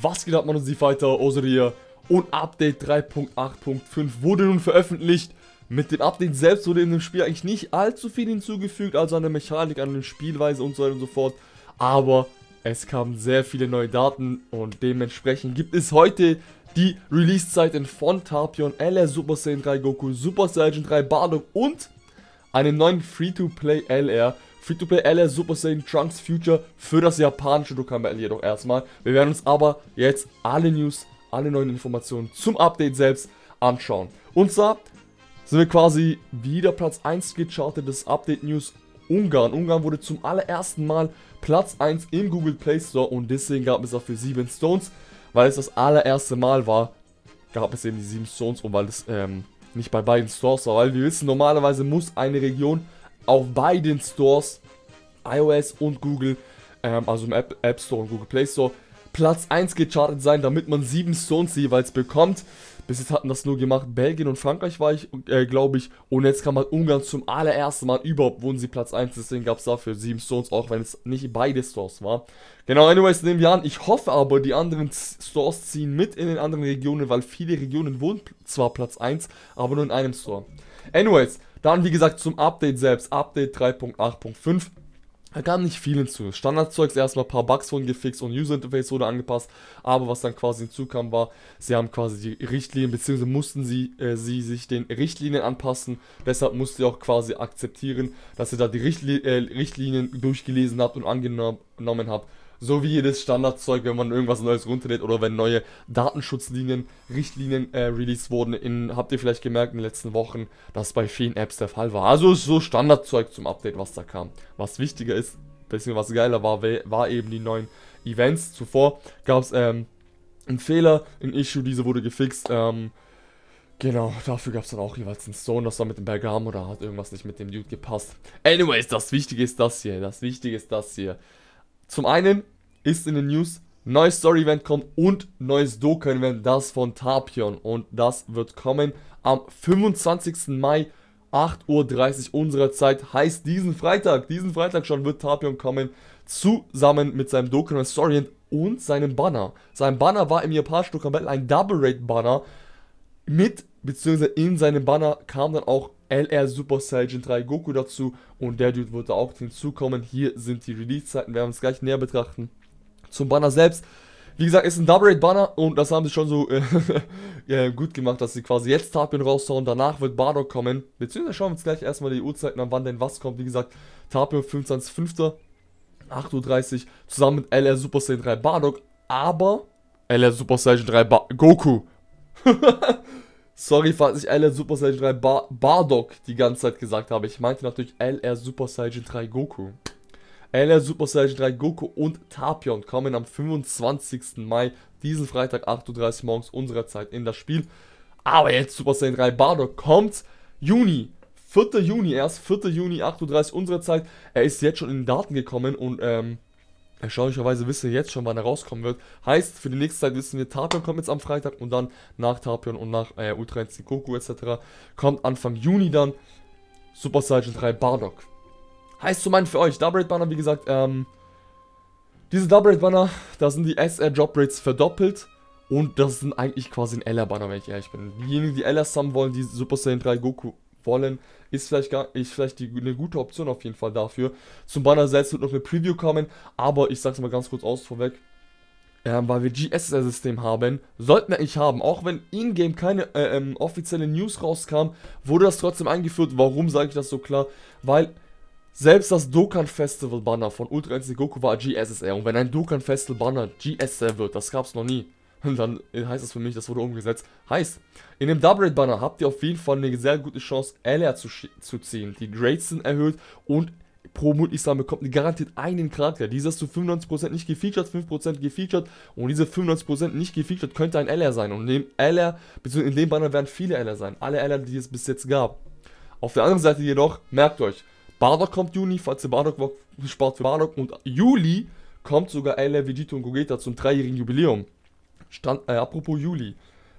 Was geht ab, man und die Fighter, Osiria und Update 3.8.5 wurde nun veröffentlicht. Mit dem Update selbst wurde in dem Spiel eigentlich nicht allzu viel hinzugefügt, also an der Mechanik, an der Spielweise und so weiter und so fort. Aber es kamen sehr viele neue Daten und dementsprechend gibt es heute die Release-Zeiten von Tapion, LR Super Saiyan 3 Goku, Super Saiyan 3 Bardock und einen neuen Free-to-Play LR Free-to-Play LR Super Saiyan Trunks Future für das japanische Dokkan Battle jedoch erstmal. Wir werden uns aber jetzt alle News, alle neuen Informationen zum Update selbst anschauen. Und zwar sind wir quasi wieder Platz 1 gechartet des Update News Ungarn. Ungarn wurde zum allerersten Mal Platz 1 im Google Play Store und deswegen gab es dafür 7 Stones. Weil es das allererste Mal war, gab es eben die 7 Stones und weil es ähm, nicht bei beiden Stores war. Weil wir wissen, normalerweise muss eine Region auf beiden Stores, iOS und Google, ähm, also im App, App Store und Google Play Store, Platz 1 gechartet sein, damit man 7 Stones jeweils bekommt. Bis jetzt hatten das nur gemacht Belgien und Frankreich, war ich, äh, glaube ich. Und jetzt kam halt Ungarn zum allerersten Mal überhaupt, wurden sie Platz 1. Deswegen gab es dafür 7 Stones, auch wenn es nicht beide Stores war. Genau, anyways, nehmen wir an. Ich hoffe aber, die anderen Stores ziehen mit in den anderen Regionen, weil viele Regionen wurden zwar Platz 1, aber nur in einem Store. Anyways, dann, wie gesagt, zum Update selbst. Update 3.8.5. Da kam nicht viel hinzu. Standardzeugs erstmal ein paar Bugs wurden gefixt und User Interface wurde angepasst. Aber was dann quasi hinzukam war, sie haben quasi die Richtlinien, beziehungsweise mussten sie, äh, sie sich den Richtlinien anpassen. Deshalb musste ihr auch quasi akzeptieren, dass ihr da die Richtli äh, Richtlinien durchgelesen habt und angenommen habt so wie jedes Standardzeug, wenn man irgendwas Neues runterlädt oder wenn neue Datenschutzlinien, Richtlinien äh, released wurden, in, habt ihr vielleicht gemerkt in den letzten Wochen, dass bei vielen Apps der Fall war. Also ist so Standardzeug zum Update, was da kam. Was wichtiger ist, bisschen was geiler war, war eben die neuen Events. Zuvor gab es ähm, einen Fehler, ein Issue, diese wurde gefixt. Ähm, Genau, dafür gab es dann auch jeweils einen Stone, das war mit dem Bergamo, oder hat irgendwas nicht mit dem Dude gepasst. Anyways, das Wichtige ist das hier, das Wichtige ist das hier. Zum einen ist in den News, neues Story-Event kommt und neues Dokkan-Event, das von Tapion. Und das wird kommen am 25. Mai, 8.30 Uhr unserer Zeit. Heißt diesen Freitag, diesen Freitag schon wird Tapion kommen, zusammen mit seinem Dokkan Story und seinem Banner. Sein Banner war im japanischen Dokkan Battle ein Double Rate Banner. Mit, beziehungsweise in seinem Banner kam dann auch LR Super Saiyan 3 Goku dazu und der Dude wird da auch hinzukommen. Hier sind die Release-Zeiten, werden wir uns gleich näher betrachten. Zum Banner selbst. Wie gesagt, ist ein Double Rate Banner und das haben sie schon so äh, ja, gut gemacht, dass sie quasi jetzt Tapion raushauen. Danach wird Bardock kommen. Beziehungsweise schauen wir uns gleich erstmal die Uhrzeiten an, wann denn was kommt. Wie gesagt, Tapion 25.05. 8.30 Uhr zusammen mit LR Super Saiyan 3 Bardock. Aber LR Super Saiyan 3 ba Goku. Sorry, falls ich LR Super Saiyan 3 Bar Bardock die ganze Zeit gesagt habe. Ich meinte natürlich LR Super Saiyan 3 Goku. LR Super Saiyan 3 Goku und Tapion kommen am 25. Mai, diesen Freitag 8.30 Uhr morgens unserer Zeit in das Spiel. Aber jetzt Super Saiyan 3 Bardock kommt Juni. 4. Juni erst, 4. Juni 8.30 Uhr unserer Zeit. Er ist jetzt schon in den Daten gekommen und ähm, Erstaunlicherweise wissen wir jetzt schon, wann er rauskommen wird. Heißt, für die nächste Zeit wissen wir, Tapion kommt jetzt am Freitag und dann nach Tapion und nach äh, Ultra Instinct Goku etc. kommt Anfang Juni dann Super Saiyan 3 Bardock. Heißt zum einen für euch, Double Rate Banner, wie gesagt, ähm, diese Double Rate Banner, da sind die SR Drop Rates verdoppelt und das sind eigentlich quasi ein LR Banner, wenn ich ehrlich bin. Diejenigen, die LR Sum wollen, die Super Saiyan 3 Goku wollen, ist vielleicht, gar, ist vielleicht die, eine gute Option auf jeden Fall dafür. Zum Banner selbst wird noch eine Preview kommen, aber ich sag's mal ganz kurz aus vorweg. Ähm, weil wir GSR-System haben, sollten wir eigentlich haben, auch wenn in-game keine äh, ähm, offizielle News rauskam, wurde das trotzdem eingeführt. Warum sage ich das so klar? Weil selbst das Dokkan Festival Banner von Ultra Instinct Goku war GSSR und wenn ein Dokkan Festival Banner GSR wird, das gab's noch nie. Dann heißt das für mich, das wurde umgesetzt. Heißt, in dem Double Rate Banner habt ihr auf jeden Fall eine sehr gute Chance, LR zu, zu ziehen. Die Grades sind erhöht und pro Multistar bekommt garantiert einen Charakter. Dieser ist zu 95% nicht gefeatured, 5% gefeatured und diese 95% nicht gefeatured könnte ein LR sein. Und in dem LR, beziehungsweise in dem Banner werden viele LR sein. Alle LR, die es bis jetzt gab. Auf der anderen Seite jedoch, merkt euch, Bardock kommt Juni, falls ihr Bardock spart für Bardock und Juli kommt sogar LR Vegito und Gogeta zum dreijährigen Jubiläum. Stand, äh, apropos Juli.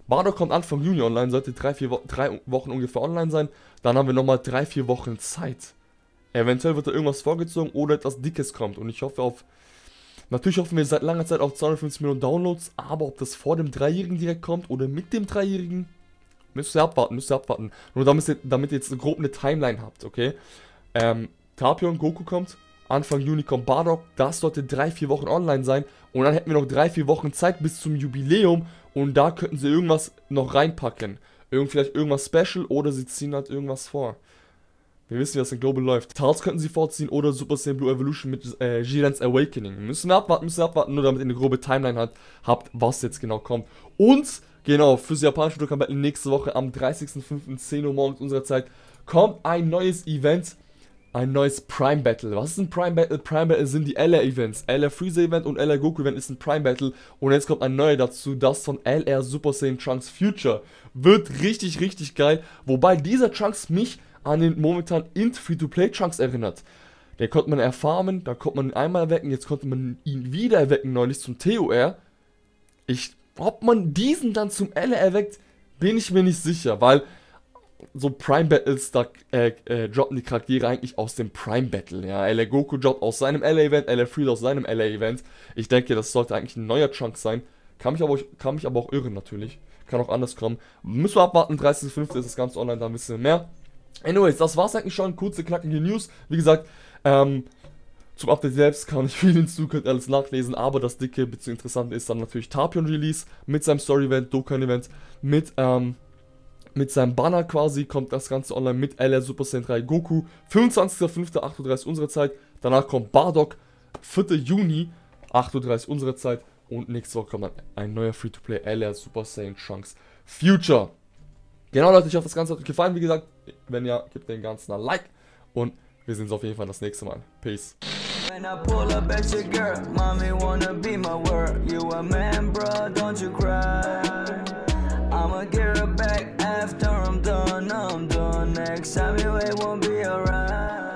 Bardock kommt Anfang Juni online, sollte drei, vier Wo drei Wochen ungefähr online sein. Dann haben wir nochmal drei, vier Wochen Zeit. Eventuell wird da irgendwas vorgezogen oder etwas Dickes kommt. Und ich hoffe auf Natürlich hoffen wir seit langer Zeit auf 250 Millionen Downloads, aber ob das vor dem Dreijährigen direkt kommt oder mit dem Dreijährigen, müsst ihr abwarten, müsst ihr abwarten. Nur damit ihr, damit ihr jetzt grob eine Timeline habt, okay? Ähm, Tapion, Goku kommt, Anfang Juni kommt Bardock, das sollte 3-4 Wochen online sein und dann hätten wir noch 3-4 Wochen Zeit bis zum Jubiläum und da könnten sie irgendwas noch reinpacken. Irgend, vielleicht irgendwas Special oder sie ziehen halt irgendwas vor. Wir wissen, wie das in Global läuft. Tals könnten sie vorziehen oder Super Saiyan Blue Evolution mit äh, Jirens Awakening. Müssen wir abwarten, müssen wir abwarten, nur damit ihr eine grobe Timeline hat, habt, was jetzt genau kommt. Und, genau, fürs japanische Dokkan nächste Woche am 30.05. 10 Uhr morgens unserer Zeit kommt ein neues Event. Ein neues Prime Battle. Was ist ein Prime Battle? Prime Battle sind die LR Events. LR Freezer Event und LR Goku Event ist ein Prime Battle. Und jetzt kommt ein neuer dazu, das von LR Super Saiyan Trunks Future. Wird richtig, richtig geil. Wobei dieser Trunks mich an den momentan Int Free-to-Play Trunks erinnert. Den konnte man erfarmen, da konnte man ihn einmal erwecken, jetzt konnte man ihn wieder erwecken, neulich zum TOR. Ich, ob man diesen dann zum L erweckt, bin ich mir nicht sicher, weil so Prime Battles, da äh, äh, droppen die Charaktere eigentlich aus dem Prime Battle. Ja, LA Goku droppt aus seinem LA Event, LA Freeze aus seinem LA Event. Ich denke, das sollte eigentlich ein neuer Trunk sein. Kann mich aber, kann mich aber auch irren natürlich. Kann auch anders kommen. Müssen wir abwarten, 30.05. ist das Ganze online, da ein bisschen mehr. Anyways, das war's eigentlich schon. Kurze, knackige News. Wie gesagt, ähm, zum Update selbst kann ich viel hinzu, könnt alles nachlesen, aber das dicke bzw. interessante ist dann natürlich Tapion Release mit seinem Story-Event, Dokkan-Event, mit, ähm, mit seinem Banner quasi kommt das Ganze online mit LR Super Saiyan 3 Goku. 25.05.38 unsere Zeit. Danach kommt Bardock, 4. Juni, 8.30 unsere Zeit. Und nächste Woche kommt dann ein neuer Free-to-Play LR Super Saiyan Trunks Future. Genau Leute, ich hoffe das Ganze hat euch gefallen. Wie gesagt, wenn ja, gebt den Ganzen ein Like. Und wir sehen uns auf jeden Fall das nächste Mal. Peace. When I pull up at your girl, mommy wanna be my word. You a man, bro, don't you cry. I'ma get her back after I'm done, I'm done. Next time you ain't won't be around